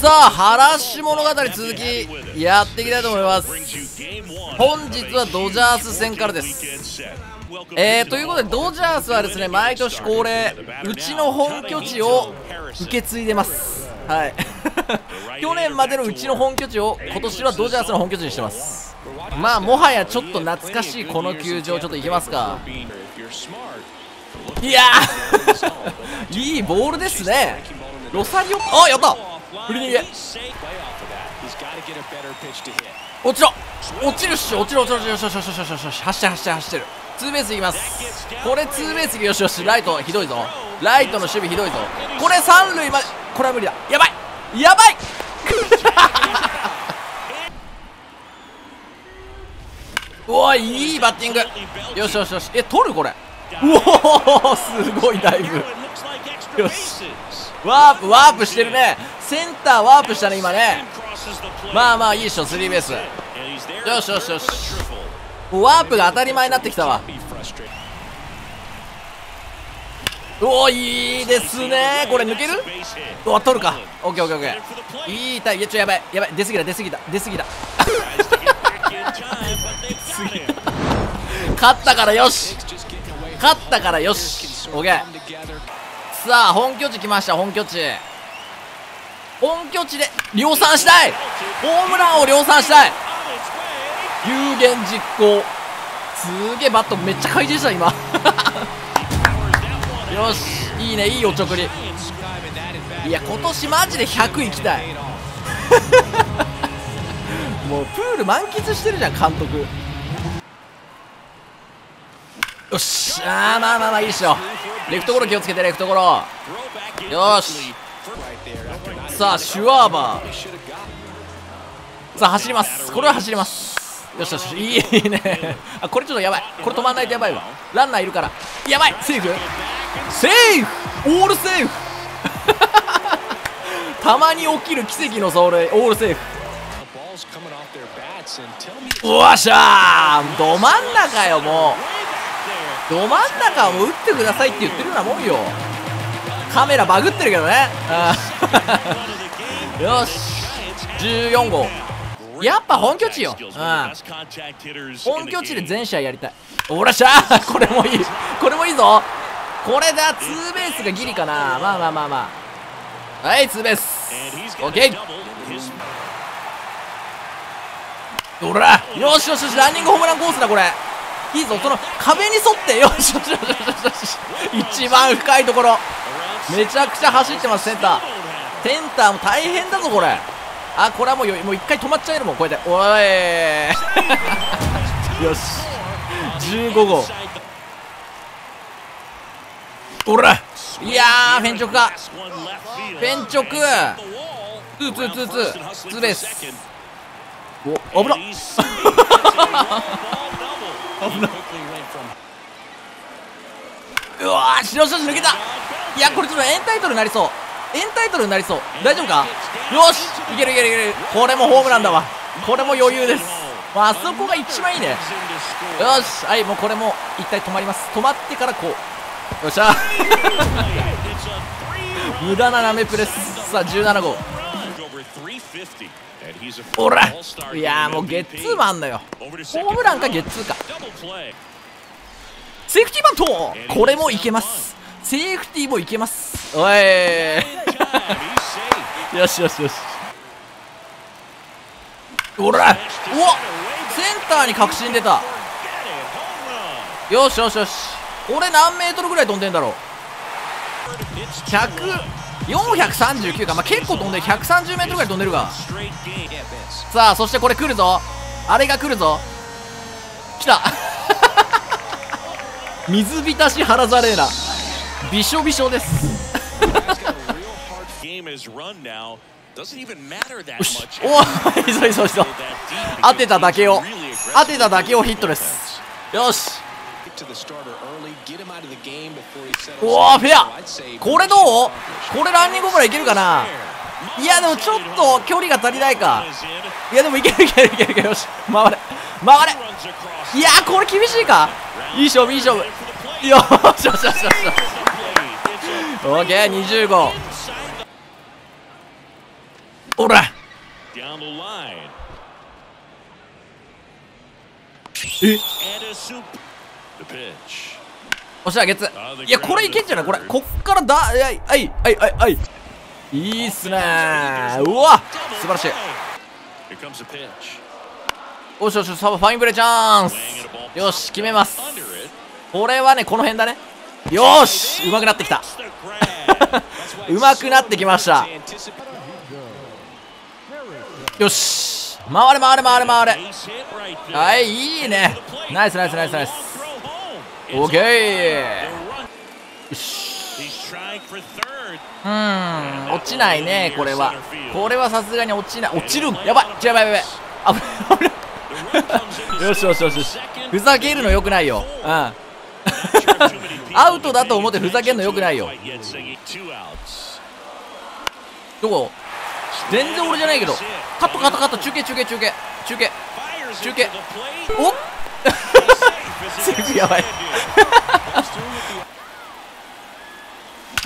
さあ話物語続きやっていきたいと思います。本日はドジャース戦からです。えー、ということでドジャースはですね毎年恒例うちの本拠地を受け継いでます。はい。去年までのうちの本拠地を今年はドジャースの本拠地にしてます。まあもはやちょっと懐かしいこの球場ちょっと行きますか。いや いいボールですね。ロサリオあやった。振り逃げ。落ちろ。落ちるっしょ。落ちろ落ちろ落ちろ落ちろ落ちろ落ちろ。走って走って走ってる。ツーベースいきます。これツーベースよしよし。ライトひどいぞ。ライトの守備ひどいぞ。これ三塁まで。これは無理だ。やばい。やばい。うわ いいバッティング。よしよしよし。え取る？これ。うおすごいダイブ。よし。ワープワープしてるねセンターワープしたね今ね。まあまあいいっしょスリーベース。よしよしよし。ワープが当たり前になってきたわ。おおいいですね。これ抜ける？お取るか。オッケーオッケーオッケー。いいタイいやちょやばいやばい。出過ぎだ出過ぎだ出過ぎだ 勝ったからよし。勝ったからよし。オッケー。さあ本拠地来ました本拠地。本拠地で量産したい。ホームランを量産したい。有言実行。すげえバットめっちゃ回転した今。よしいいねいいおちょくり。いや今年マジで100いきたい。もうプール満喫してるじゃん監督。よしあーまあまあまあいいっしょレフトゴロ気をつけてレフトゴロ。よし。さあシュワーバー。さあ走ります。これは走ります。よしよしいいね。あこれちょっとやばい。これ止まんないとやばいわ。ランナーいるから。やばい。セーフ。セーフ。オールセーフ。たまに起きる奇跡のそれ。オールセーフ。うわっしゃー。ど真ん中よもう。ど真ん中はもう打ってくださいって言ってるようなもんよ。カメラバグってるけどね。よし。14号。やっぱ本拠地よ、うん、本拠地で全試合やりたい。おらっしゃーこれもいい。これもいいぞ。これだ。ツーベースがギリかな。まあまあまあまあ。はいツーベース。オッケーほらよしよしよし。ランニングホームランコースだこれ。いいぞ。その壁に沿って。よしよしよしよしよし。一番深いところめちゃくちゃ走ってますセンター。センターも大変だぞこれ。あこれはもうもう一回止まっちゃえるもんこうやって。おい。よし。15号。おら。いやーフェンチョクかフェンチョク。ツーツーツーツー。ツーベース。お危な 危なうわー白々抜けた。いやこれちょっとエンタイトルになりそう。エンタイトルになりそう。大丈夫か？よしいけるいけるいける。これもホームランだわ。これも余裕です。まあ、そこが一番いいね。よしはいもうこれも一回止まります。止まってからこう。よっしゃ。無駄なナメプレス。さあ17号。ほら。いやもうゲッツーもあんのよ。ホームランかゲッツーか。セーフティーバント。これもいけます。セーフティーもいけます。おい。よしよしよし。ほらおセンターに確信出た。よしよしよし。俺何メートルぐらい飛んでんだろう。100 439か、まあ、結構飛んで130メートルぐらい飛んでるがさあそしてこれ来るぞ。あれが来るぞ。来た水浸し原ザレーナ。びしょびしょです。よしおおいそいそいそ当てただけを。当てただけをヒットです。よし。おおフェア。これどう？これランニングホームランいけるかな？いやでもちょっと距離が足りないか。いやでもいけるいけるいけるいける。よし。回れ。回れ。いやこれ厳しいか。いい勝負いい勝負よしよしよしよし。オッケー20号おら.え？おっしゃゲッツいやこれいけんじゃない？これ。こっからだ。はいはいはいはいはい。いいっすね。ーうわ。素晴らしい.おしよしファインプレーチャンス。よし決めます.これはねこの辺だね。よーしうまくなってきた。It's the grab. うまくなってきました。よし回れ回れ回れ回れ。はいいいね。ナイスナイスナイスナイス。オーケー。よし。うん落ちないねこれは。これはさすがに落ちない。落ちるやばい。やばいやばい。あぶ危ない The run comes in to よしよしよしよし。ふざけるのよくないよ。うん。アウトだと思ってふざけんのよくないよ。どこ？全然俺じゃないけど。カットカットカット中継中継中継。中継。中継。おっ？やばい。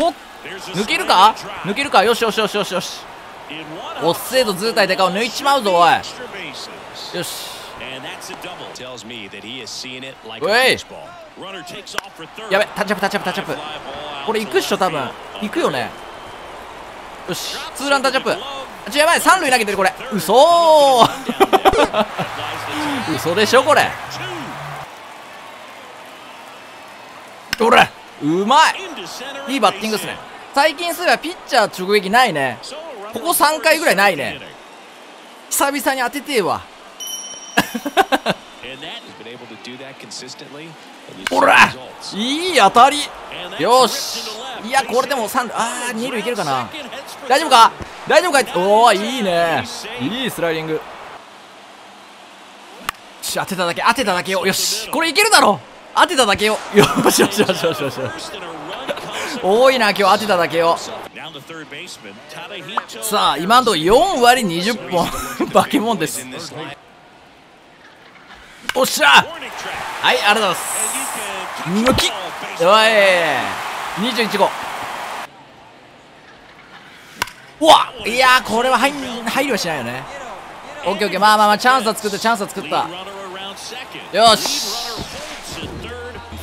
お抜けるか？抜けるか？よしよしよしよしよし。おっせえぞ図体でかを抜いちまうぞおい。よし。And that's a double. tell me that he is seen it like やべ、タッチアップタッチアップタッチアップ。これ行くっしょ、多分。行くよね。よし、ツーランタッチアップ。あ、ちょ、やばい、三塁投げてる、これ。嘘嘘でしょ、これ。どれうまいいいバッティングっすね。最近すぐはピッチャー直撃ないね。ここ3回ぐらいないね。久々に当ててえわ。ほら.いい当たり。よし.いやこれでも三塁あー二塁いけるかな？大丈夫か？大丈夫か？おおいいね。いいスライディング。当てただけ当てただけよ。よしこれいけるだろ。当てただけよ。よしよしよしよしよし。多いな今日当てただけよ.さあ今のとこ4割20本。バケモンですおっしゃ。はいありがとうございます。おい。21号。うわいやこれは入入りはしないよね。オッケーオッケー。まあまあまあチャンスは作ったチャンスは作った。よし。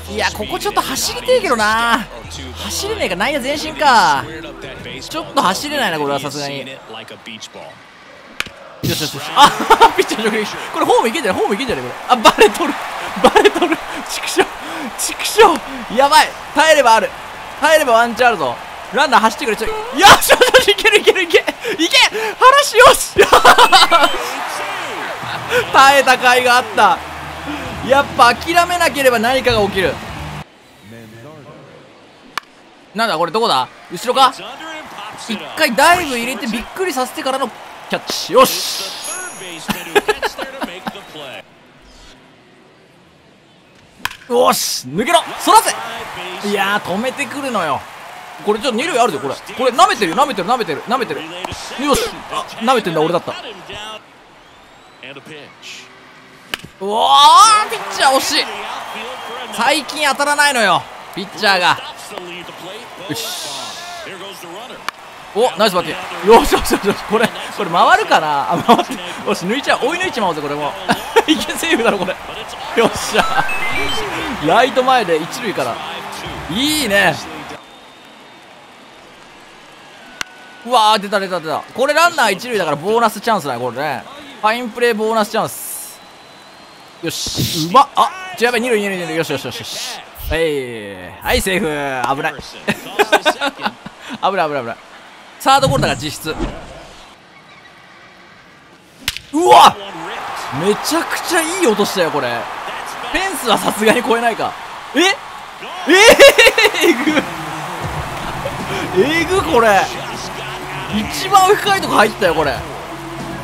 いやここちょっと走りてえけどな。走れねえか。内野前進か。ちょっと走れないなこれはさすがに。よしよしよしあピッチャー直撃これホームいけんじゃないホームいけんじゃないこれ。あバレとる。バレとる。畜生。畜生。やばい。耐えればある。耐えればワンチャンあるぞ。ランナー走ってくれちょよしよしよしいけるいけるいけ。いけ。話よし。耐えた甲斐があった。やっぱ諦めなければ何かが起きる。なんだこれどこだ？後ろか？一回ダイブ入れてびっくりさせてからのキャッチ。よし。よし。抜けろ。そらせ。いや止めてくるのよ。これちょっと二塁あるでこれ。これ舐めてるよ。舐めてる舐めてる。舐めてる。よし。あ舐めてんだ俺だった。うわピッチャー惜しい。最近当たらないのよピッチャーが。よし。おナイスバッティングよしよしよしよしこれこれ回るかな？あ回ってよし抜いちゃう追い抜いちまおうぜこれも。いけセーフだろこれ。よっしゃ。ライト前で一塁から。いいね。うわー出た出た出た。これランナー一塁だからボーナスチャンスだこれね。ファインプレーボーナスチャンス。よし。うまっ。あちやばい二塁二塁二塁。よしよしよしよし。はい。はいセーフ。危ない。危ない危ない危ない。サードゴールだから実質。うわ！めちゃくちゃいい音したよこれ。フェンスはさすがに越えないか。え？え？えぐ。えぐこれ。一番深いとこ入ったよこれ。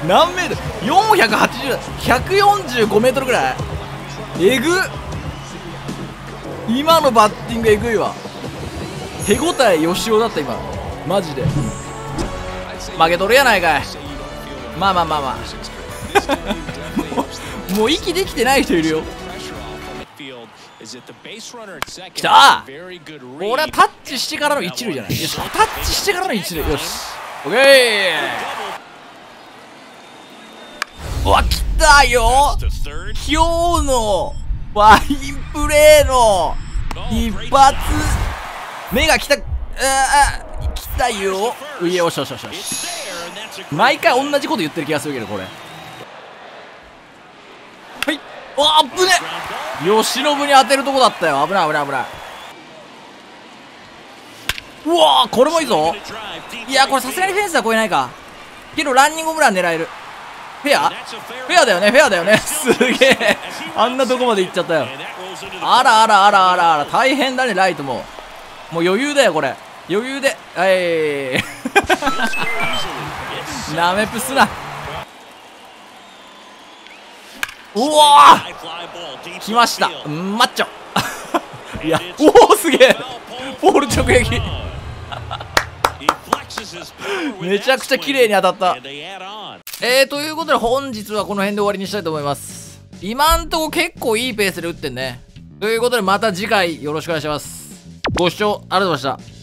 何メートル？480 145メートルぐらい？えぐ。今のバッティングえぐいわ。手応えよしおだった今。マジで。負けとるやないかい。まあまあまあまあ。もう息できてない人いるよ。きた。俺はタッチしてからの一塁じゃない。よしタッチしてからの一塁。よし。オッケー。うわ来たよ。今日のファインプレーの一発。目が来た。ああ。来たよ。ういよしよしよしよし。毎回同じこと言ってる気がするけどこれ。はい。あぶね ground ball. 吉信に当てるとこだったよ。危ない危ない危ない。うわーこれもいいぞ。いやこれさすがにフェンスは超えないか。けどランニングホームラン狙える。フェア？フェアだよねフェアだよね。すげえ。あんなとこまで行っちゃったよ。あらあらあらあらあら。大変だねライトも。もう余裕だよこれ。余裕で。はい。なめぷすな。うわー！来ました。マッチョ。いやおおすげえ。ポール直撃。めちゃくちゃ綺麗に当たった。えー、ということで本日はこの辺で終わりにしたいと思います。今んとこ結構いいペースで打ってんね。ということでまた次回よろしくお願いします。ご視聴ありがとうございました。